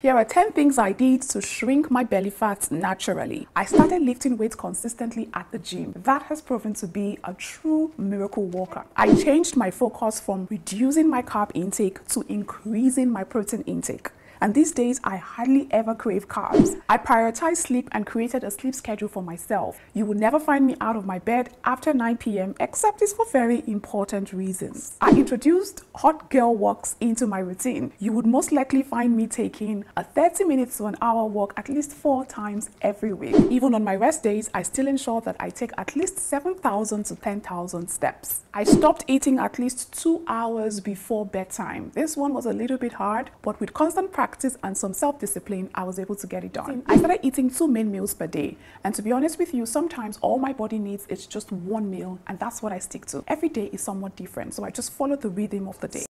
Here are 10 things I did to shrink my belly fat naturally. I started lifting weights consistently at the gym. That has proven to be a true miracle worker. I changed my focus from reducing my carb intake to increasing my protein intake and these days I hardly ever crave carbs. I prioritize sleep and created a sleep schedule for myself. You will never find me out of my bed after 9 p.m. except it's for very important reasons. I introduced hot girl walks into my routine. You would most likely find me taking a 30 minutes to an hour walk at least four times every week. Even on my rest days, I still ensure that I take at least 7,000 to 10,000 steps. I stopped eating at least two hours before bedtime. This one was a little bit hard, but with constant practice practice and some self-discipline, I was able to get it done. I started eating two main meals per day. And to be honest with you, sometimes all my body needs is just one meal and that's what I stick to. Every day is somewhat different. So I just follow the rhythm of the day.